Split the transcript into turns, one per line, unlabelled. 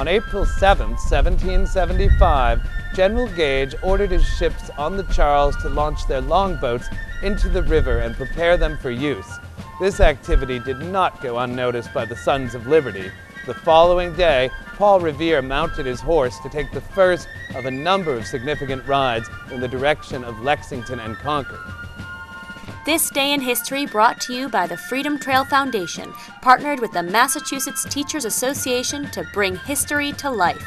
On April 7, 1775, General Gage ordered his ships on the Charles to launch their longboats into the river and prepare them for use. This activity did not go unnoticed by the Sons of Liberty. The following day, Paul Revere mounted his horse to take the first of a number of significant rides in the direction of Lexington and Concord.
This Day in History brought to you by the Freedom Trail Foundation, partnered with the Massachusetts Teachers Association to bring history to life.